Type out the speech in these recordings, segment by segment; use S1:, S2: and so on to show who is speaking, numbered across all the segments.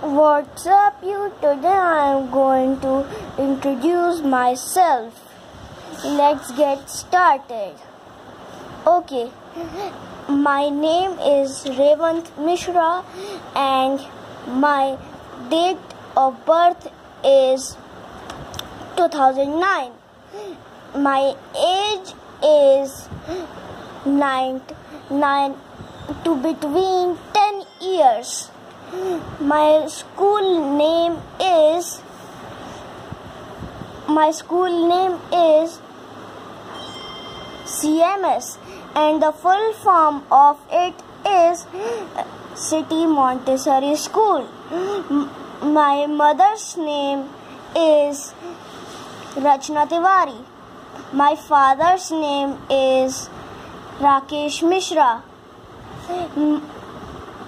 S1: What's up, you? Today I am going to introduce myself. Let's get started. Okay, my name is Revant Mishra, and my date of birth is 2009. My age is 9, 9 to between 10 years. My school name is my school name is CMS and the full form of it is City Montessori School. My mother's name is Rachna Tewari. My father's name is Rakesh Mishra.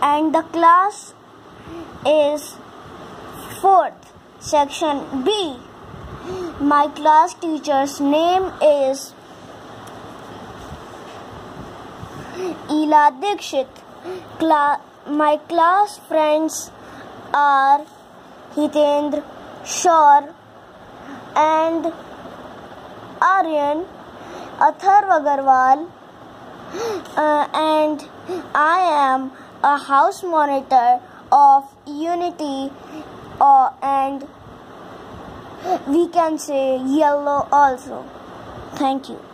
S1: And the class is fourth section B. My class teacher's name is Ela Dikshit. Cla- my class friends are Hitendra, Shor, and Aryan, Atharv Agarwal, uh, and I am a house monitor of unity uh, and we can say yellow also. Thank you